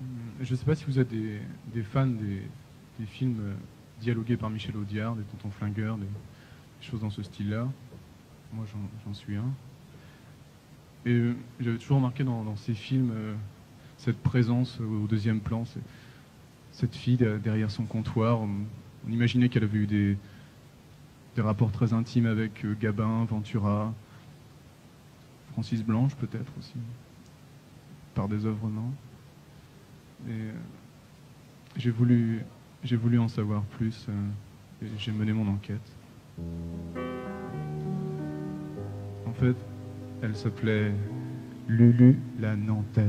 Hum, Je ne sais pas si vous êtes des, fans des, films euh, dialogués par Michel Audiard, des Tontons Flingueurs, des, choses dans ce style-là. Moi, j'en- suis un. Et euh, j'avais toujours remarqué dans, ces films euh, cette présence au deuxième plan, cette fille de- derrière son comptoir. On, imaginait qu'elle avait eu des, rapports très intimes avec euh, Gabin, Ventura, Francis Blanche peut-être aussi, des œuvres non. Et euh, j'ai voulu, j'ai voulu en savoir plus euh, et j'ai mené mon enquête. En fait, elle s'appelait Lulu la Nantaise.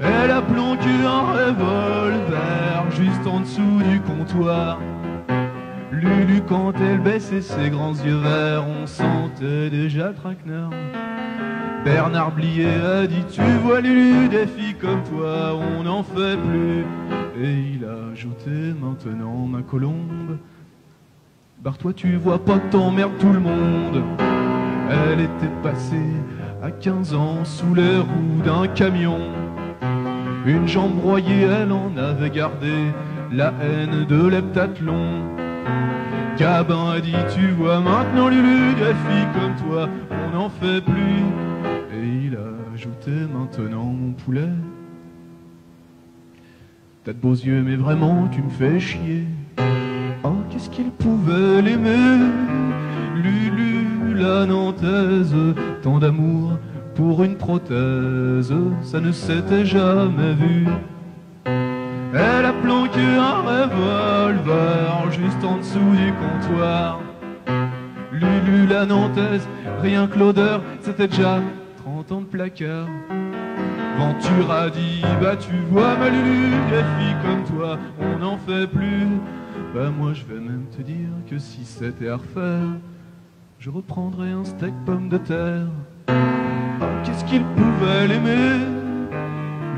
Elle a planqué un revolver juste en dessous du comptoir. Lulu, quand elle baissait ses grands yeux verts, on sentait déjà le traquenard. Bernard Blier a dit Tu vois Lulu, des filles comme toi, on n'en fait plus. Et il a ajouté maintenant ma colombe. Barre-toi, tu vois pas t'emmerdes tout le monde. Elle était passée à 15 ans sous les roues d'un camion. Une jambe broyée, elle en avait gardé la haine de l'heptathlon. Gabin a dit, tu vois maintenant Lulu, des filles comme toi, on n'en fait plus. Et il a ajouté maintenant mon poulet. T'as de beaux yeux, mais vraiment tu me fais chier. Oh, qu'est-ce qu'il pouvait l'aimer? Lulu, la Nantaise, tant d'amour pour une prothèse, ça ne s'était jamais vu. Elle a planqué un revolver juste en dessous du comptoir. Lulu, la Nantaise, rien que l'odeur, c'était déjà 30 ans de placard. Ventura dit, bah tu vois ma Lulu, des filles comme toi, on n'en fait plus. Bah moi je vais même te dire que si c'était à refaire, je reprendrais un steak pomme de terre. Qu'est-ce qu'il pouvait l'aimer?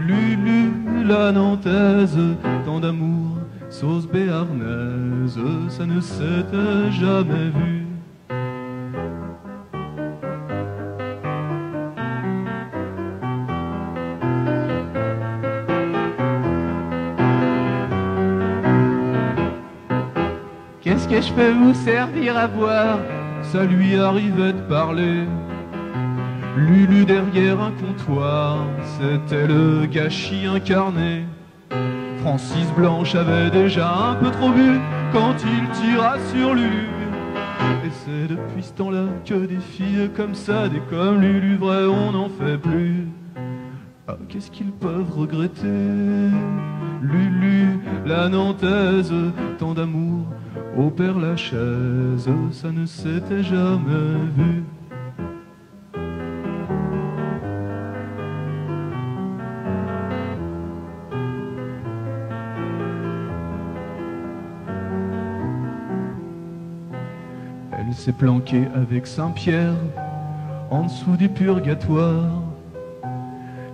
Lulu, la Nantaise, tant d'amour, sauce béarnaise, ça ne s'était jamais vu. Qu'est-ce que je peux vous servir à boire? Ça lui arrivait de parler. Lulu derrière un comptoir, c'était le gâchis incarné. Francis Blanche avait déjà un peu trop bu quand il tira sur Lulu. Et c'est depuis ce temps-là que des filles comme ça, des comme Lulu, vrai, on n'en fait plus. Ah, qu'est-ce qu'ils peuvent regretter? Lulu, la Nantaise, tant d'amour au Père Lachaise, ça ne s'était jamais vu. Elle s'est planquée avec Saint-Pierre en dessous du purgatoire.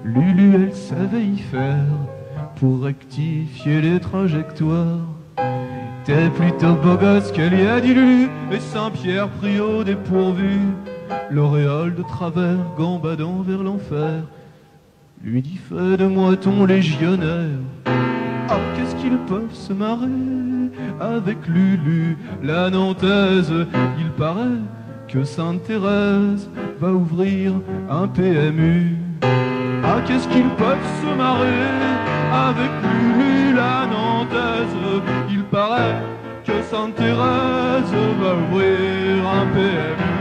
Lulu, elle savait y faire pour rectifier les trajectoires. T'es plutôt beau gosse qu'elle y a dit Lulu, et Saint-Pierre pris au dépourvu. L'auréole de travers gambadant vers l'enfer lui dit fais de moi ton légionnaire. Ah, qu'est-ce qu'ils peuvent se marrer avec Lulu, la Nantaise? Il paraît que Sainte Thérèse va ouvrir un PMU. Ah, qu'est-ce qu'ils peuvent se marrer avec Lulu, la Nantaise? Il paraît que Sainte Thérèse va ouvrir un PMU.